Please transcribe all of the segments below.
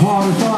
Get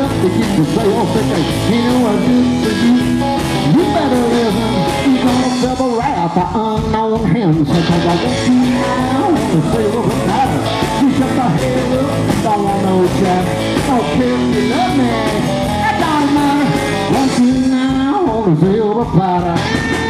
enough to get to say, hey, you know for you. You better listen. You gonna double rap for Unknown Hinson. Cause I want you now on the silver platter. You shut the hell up, don't want no chat. If you love me. That don't matter. Want you now on the silver platter.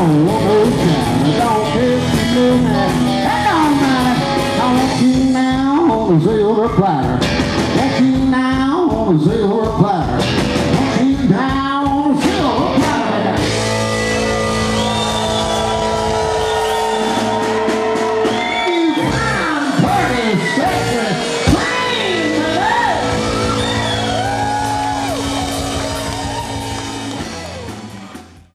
pattern. Silver platter. Want you now on a silver